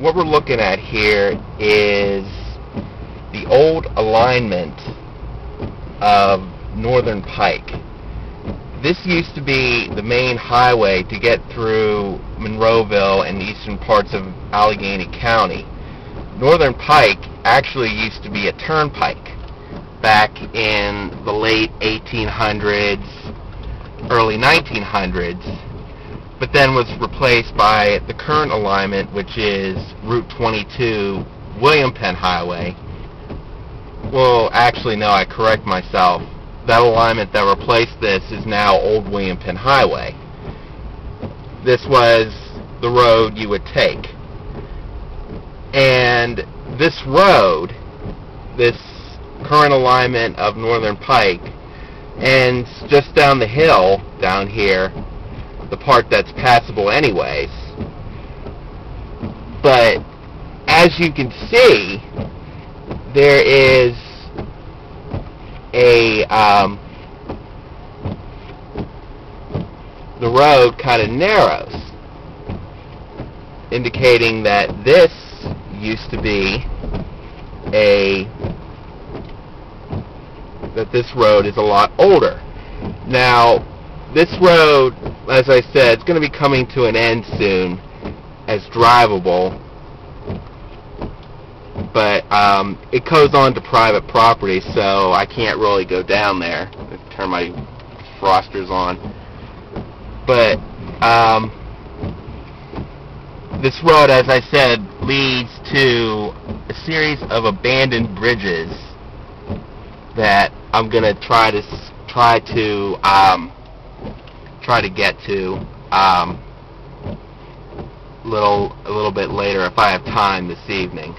what we're looking at here is the old alignment of Northern Pike. This used to be the main highway to get through Monroeville and the eastern parts of Allegheny County. Northern Pike actually used to be a turnpike back in the late 1800s, early 1900s, but then was replaced by the current alignment, which is Route 22 William Penn Highway. Well, actually, no, I correct myself. That alignment that replaced this is now Old William Penn Highway. This was the road you would take. And this road, this current alignment of Northern Pike, and just down the hill, down here, the part that's passable anyways. But as you can see, there is a um, the road kind of narrows, indicating that this used to be a that this road is a lot older. Now, this road, as I said, is going to be coming to an end soon as drivable, but um, it goes on to private property, so I can't really go down there. Turn my frosters on. But um, this road, as I said, leads to a series of abandoned bridges that I'm gonna try to try to um, try to get to um, little a little bit later if I have time this evening.